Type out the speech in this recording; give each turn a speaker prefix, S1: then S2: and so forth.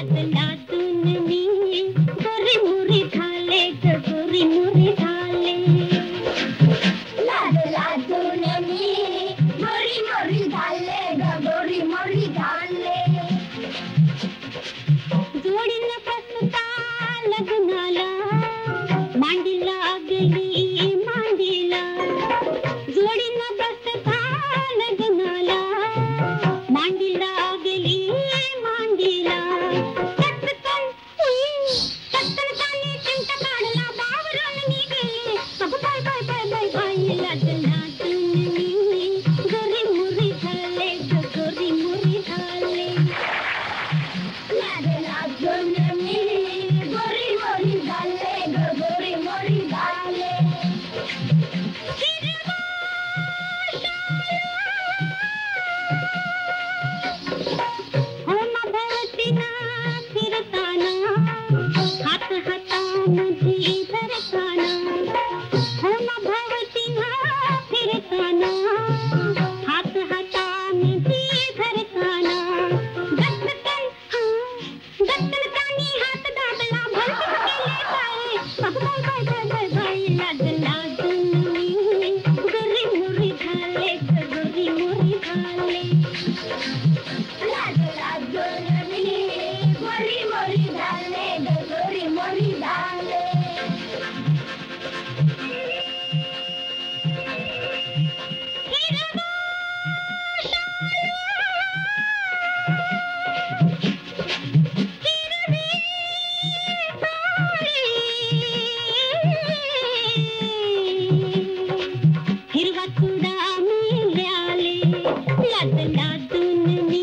S1: Adelaide. తిరగకుండా మీ లాలి లడ్డు లడ్డు నీ